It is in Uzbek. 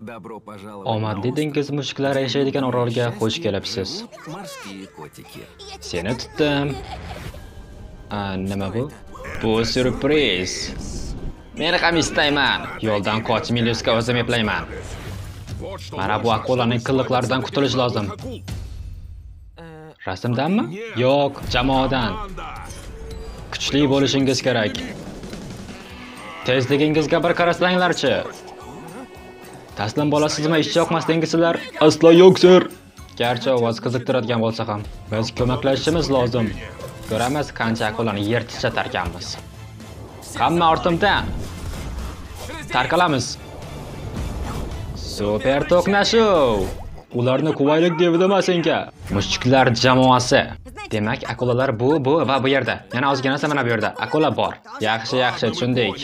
Добро пожаловать Omadli dengiz mushuklari yashaydigan orolga xush kelibsiz. Seni tutdim. Nima bu? Bu syurpriz. Men ham istayman. Yo'ldan qochib Miliusga o'zim eplayman. Mana bu akulaning qilliqlaridan qutulish lozim. Rasmdanmi? Yo'q, jamoadan. Kuchli bo'lishingiz kerak. Tezligingizga bir qaraslanglarchi. Taslim bo'lasizmi, ishchi yoqmas dengizchilar? Aslo yo'q, sir. Garchi ovoz qiziqtiradigan bo'lsa ham, biz ko'maklashishimiz lozim. Ko'ramiz qancha akulani yer titratarkanmiz. Hamma ortimdan. Tarqalamiz. Super to'qnashuv. Ularni quvaylik devdimi senga? Mushuklar jamoasi. Demak, akulalar bu, bu va bu yerda. Yana ozginasi mana bu yerda. Akula bor. Yaxshi, yaxshi, tushundik.